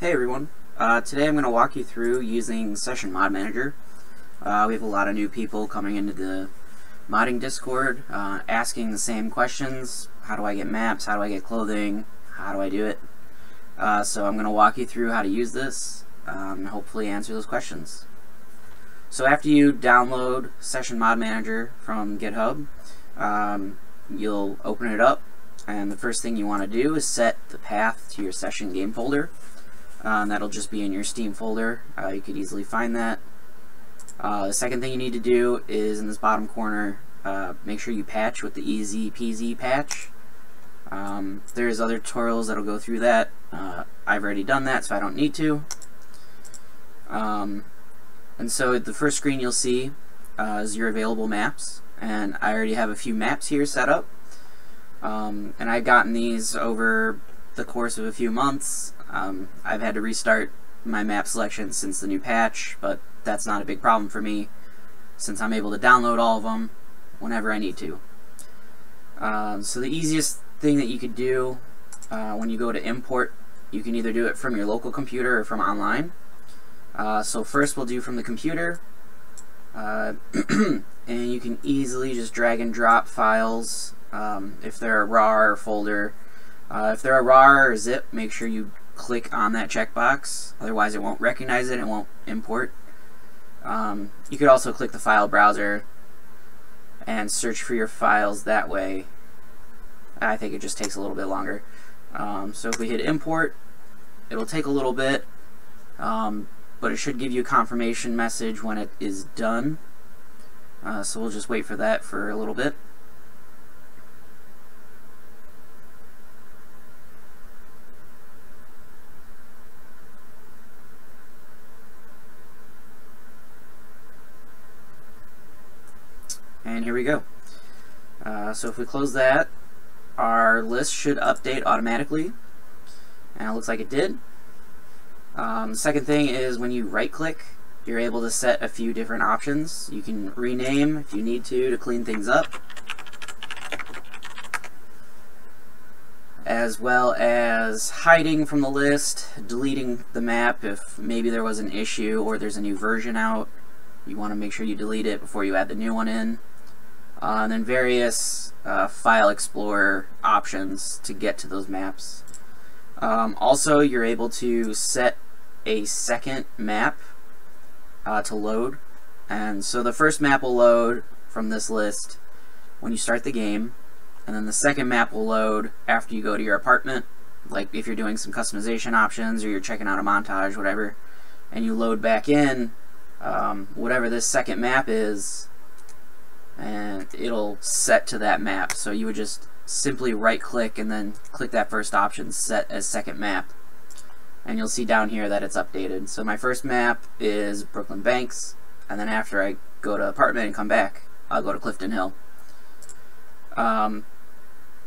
Hey everyone, uh, today I'm going to walk you through using Session Mod Manager. Uh, we have a lot of new people coming into the modding Discord uh, asking the same questions. How do I get maps? How do I get clothing? How do I do it? Uh, so I'm going to walk you through how to use this um, and hopefully answer those questions. So after you download Session Mod Manager from GitHub, um, you'll open it up and the first thing you want to do is set the path to your session game folder. Um, that'll just be in your Steam folder. Uh, you could easily find that. Uh, the second thing you need to do is in this bottom corner, uh, make sure you patch with the Easy Peasy patch. Um, there's other tutorials that'll go through that. Uh, I've already done that, so I don't need to. Um, and so the first screen you'll see uh, is your available maps, and I already have a few maps here set up. Um, and I've gotten these over the course of a few months. Um, I've had to restart my map selection since the new patch, but that's not a big problem for me since I'm able to download all of them whenever I need to. Uh, so the easiest thing that you could do uh, when you go to import, you can either do it from your local computer or from online. Uh, so first we'll do from the computer, uh, and you can easily just drag and drop files um, if they're a RAR folder. Uh, if they're a RAR or zip, make sure you click on that checkbox, otherwise it won't recognize it and won't import. Um, you could also click the file browser and search for your files that way. I think it just takes a little bit longer. Um, so if we hit import, it'll take a little bit, um, but it should give you a confirmation message when it is done. Uh, so we'll just wait for that for a little bit. And here we go. Uh, so if we close that, our list should update automatically. And it looks like it did. Um, the second thing is when you right click, you're able to set a few different options. You can rename if you need to to clean things up. As well as hiding from the list, deleting the map if maybe there was an issue or there's a new version out. You want to make sure you delete it before you add the new one in uh, and then various uh, file explorer options to get to those maps. Um, also, you're able to set a second map uh, to load, and so the first map will load from this list when you start the game, and then the second map will load after you go to your apartment, like if you're doing some customization options or you're checking out a montage, whatever, and you load back in um, whatever this second map is and it'll set to that map. So you would just simply right click and then click that first option, set as second map. And you'll see down here that it's updated. So my first map is Brooklyn Banks, and then after I go to apartment and come back, I'll go to Clifton Hill. Um,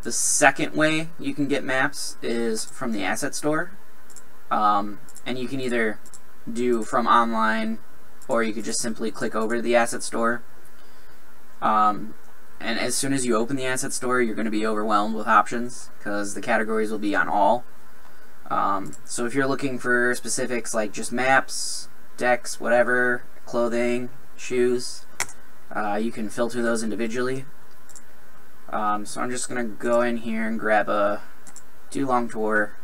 the second way you can get maps is from the asset store. Um, and you can either do from online or you could just simply click over to the asset store um, and as soon as you open the asset store, you're going to be overwhelmed with options because the categories will be on all. Um, so if you're looking for specifics like just maps, decks, whatever, clothing, shoes, uh, you can filter those individually. Um, so I'm just going to go in here and grab a do long tour.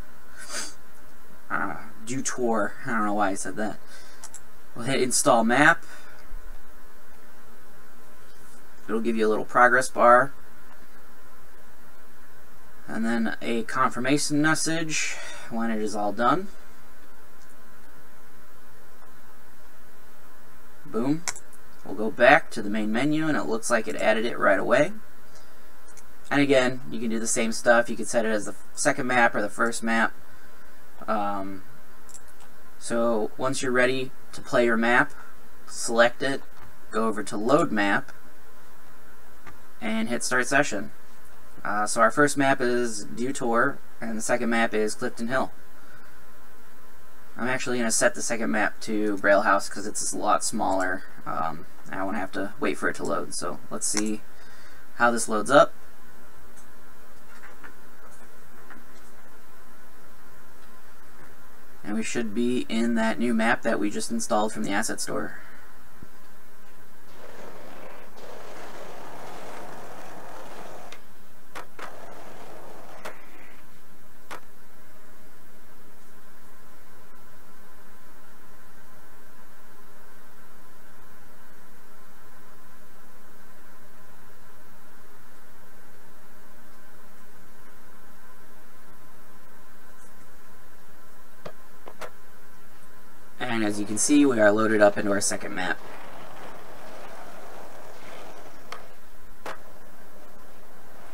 Uh, Dew Tour. I don't know why I said that. We'll hit install map. It'll give you a little progress bar. And then a confirmation message when it is all done. Boom. We'll go back to the main menu and it looks like it added it right away. And again, you can do the same stuff. You can set it as the second map or the first map. Um, so once you're ready to play your map, select it, go over to load map, and hit start session. Uh, so our first map is Dew and the second map is Clifton Hill. I'm actually going to set the second map to Braille House because it's a lot smaller. Um, I won't have to wait for it to load. So let's see how this loads up. and we should be in that new map that we just installed from the asset store. And as you can see, we are loaded up into our second map.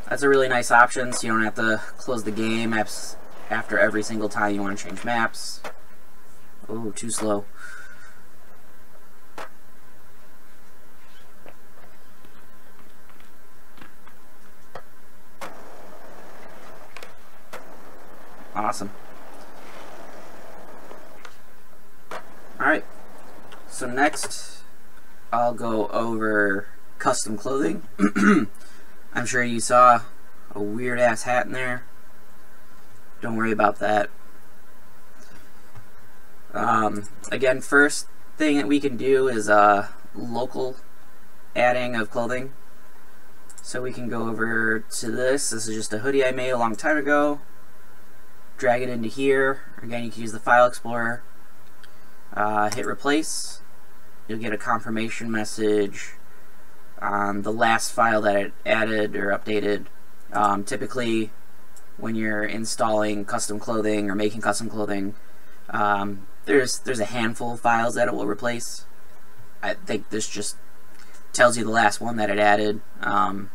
That's a really nice option, so you don't have to close the game after every single time you want to change maps. Oh, too slow. Next I'll go over custom clothing. I'm sure you saw a weird ass hat in there. Don't worry about that. Um, again, first thing that we can do is uh, local adding of clothing. So we can go over to this. This is just a hoodie I made a long time ago. Drag it into here. Again, you can use the File Explorer uh, hit replace, you'll get a confirmation message on the last file that it added or updated. Um, typically, when you're installing custom clothing or making custom clothing, um, there's there's a handful of files that it will replace. I think this just tells you the last one that it added, um,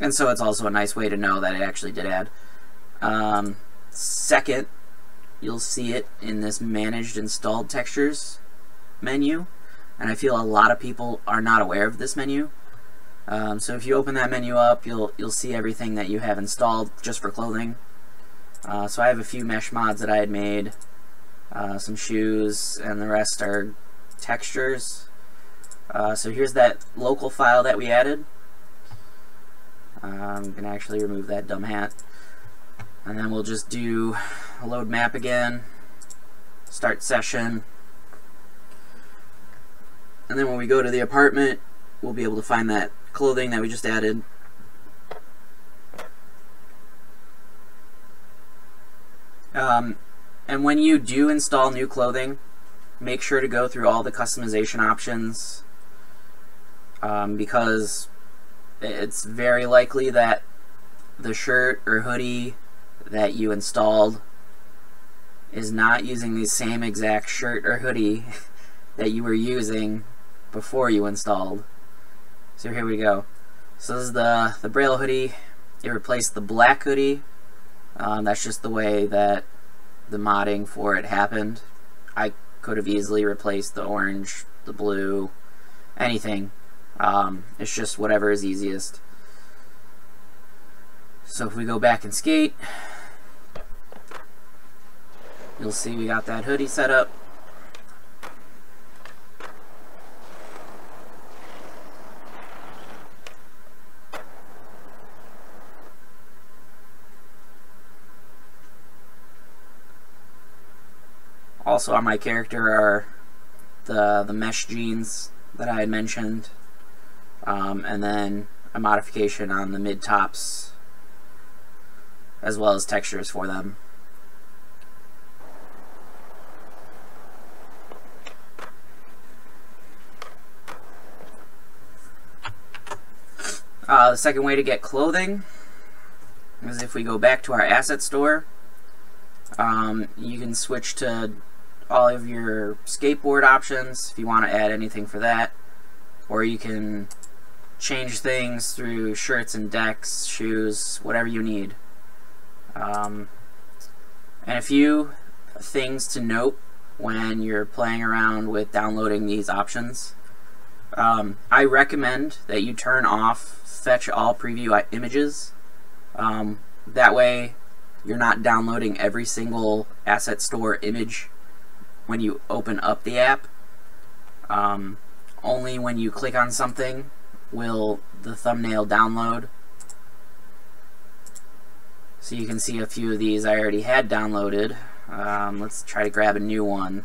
and so it's also a nice way to know that it actually did add. Um, second, you'll see it in this managed installed textures menu and I feel a lot of people are not aware of this menu. Um, so if you open that menu up you'll you'll see everything that you have installed just for clothing. Uh, so I have a few mesh mods that I had made. Uh, some shoes and the rest are textures. Uh, so here's that local file that we added. I'm gonna actually remove that dumb hat. And then we'll just do load map again, start session, and then when we go to the apartment, we'll be able to find that clothing that we just added. Um, and when you do install new clothing, make sure to go through all the customization options um, because it's very likely that the shirt or hoodie that you installed is not using the same exact shirt or hoodie that you were using before you installed. So here we go. So this is the, the Braille hoodie. It replaced the black hoodie. Um, that's just the way that the modding for it happened. I could have easily replaced the orange, the blue, anything. Um, it's just whatever is easiest. So if we go back and skate, You'll see we got that hoodie set up. Also on my character are the, the mesh jeans that I had mentioned, um, and then a modification on the mid tops, as well as textures for them. Uh, the second way to get clothing is if we go back to our asset store. Um, you can switch to all of your skateboard options if you want to add anything for that. Or you can change things through shirts and decks, shoes, whatever you need. Um, and a few things to note when you're playing around with downloading these options. Um, I recommend that you turn off fetch all preview images. Um, that way you're not downloading every single asset store image when you open up the app. Um, only when you click on something will the thumbnail download. So you can see a few of these I already had downloaded. Um, let's try to grab a new one.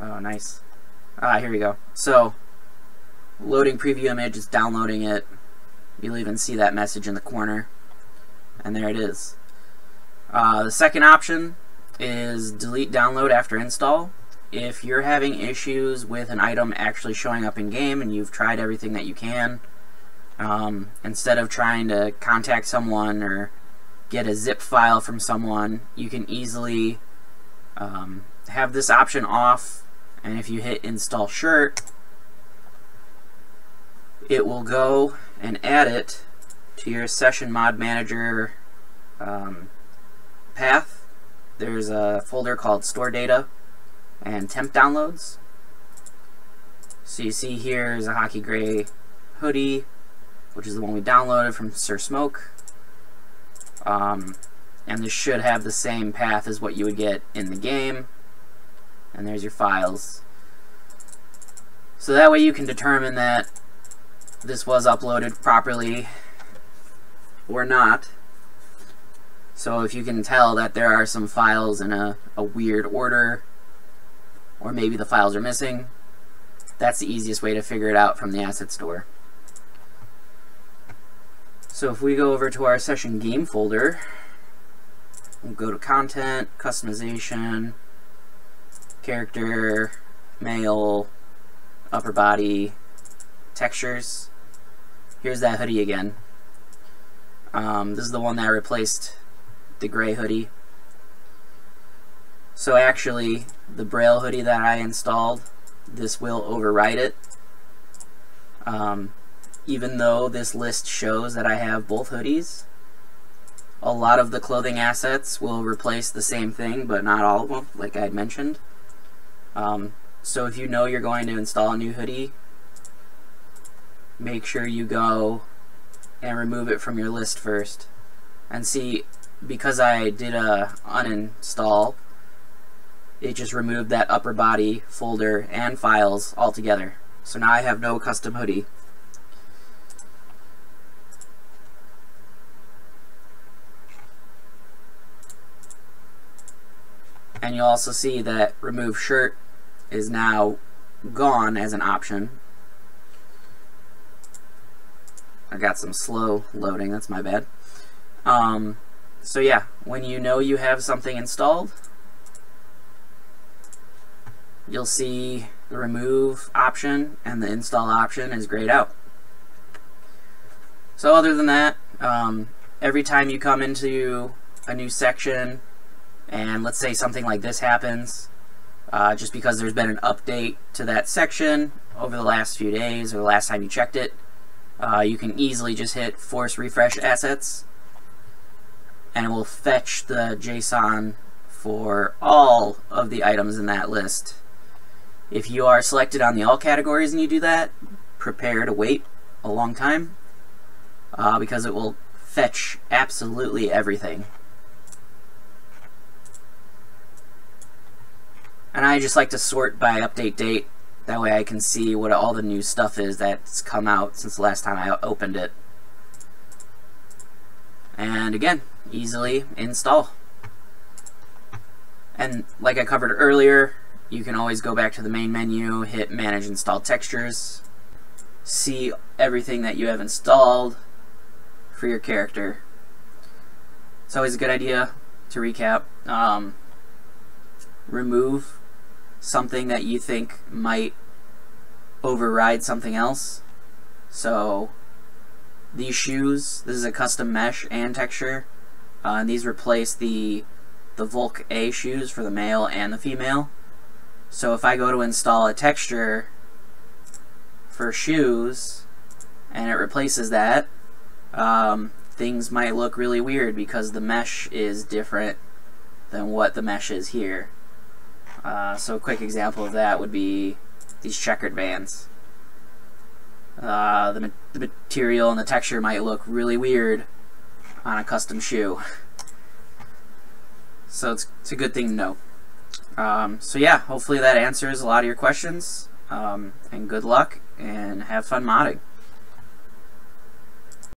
Oh, nice. Ah, here we go. So, loading preview image, is downloading it. You'll even see that message in the corner. And there it is. Uh, the second option is delete download after install. If you're having issues with an item actually showing up in game and you've tried everything that you can, um, instead of trying to contact someone or get a zip file from someone, you can easily um, have this option off and if you hit install shirt it will go and add it to your session mod manager um, path there's a folder called store data and temp downloads so you see here is a hockey gray hoodie which is the one we downloaded from Sir Smoke um, and this should have the same path as what you would get in the game and there's your files. So that way you can determine that this was uploaded properly or not. So if you can tell that there are some files in a, a weird order, or maybe the files are missing, that's the easiest way to figure it out from the asset store. So if we go over to our session game folder, we'll go to content, customization, character, male, upper body, textures. Here's that hoodie again. Um, this is the one that I replaced the gray hoodie. So actually, the Braille hoodie that I installed, this will override it. Um, even though this list shows that I have both hoodies, a lot of the clothing assets will replace the same thing, but not all of them, like I had mentioned. Um, so if you know you're going to install a new hoodie, make sure you go and remove it from your list first. And see, because I did a uninstall, it just removed that upper body folder and files altogether. So now I have no custom hoodie. And you'll also see that remove shirt is now gone as an option. I got some slow loading, that's my bad. Um, so yeah, when you know you have something installed, you'll see the remove option and the install option is grayed out. So other than that, um, every time you come into a new section, and let's say something like this happens, uh, just because there's been an update to that section over the last few days or the last time you checked it, uh, you can easily just hit force refresh assets and it will fetch the JSON for all of the items in that list. If you are selected on the all categories and you do that, prepare to wait a long time uh, because it will fetch absolutely everything. And I just like to sort by update date. That way I can see what all the new stuff is that's come out since the last time I opened it. And again, easily install. And like I covered earlier, you can always go back to the main menu, hit Manage Install Textures, see everything that you have installed for your character. It's always a good idea to recap. Um, remove something that you think might override something else. So these shoes, this is a custom mesh and texture, uh, and these replace the the Volk A shoes for the male and the female. So if I go to install a texture for shoes and it replaces that, um, things might look really weird because the mesh is different than what the mesh is here. Uh, so a quick example of that would be these checkered bands. Uh, the, ma the material and the texture might look really weird on a custom shoe. so it's, it's a good thing to know. Um, so yeah, hopefully that answers a lot of your questions. Um, and good luck, and have fun modding.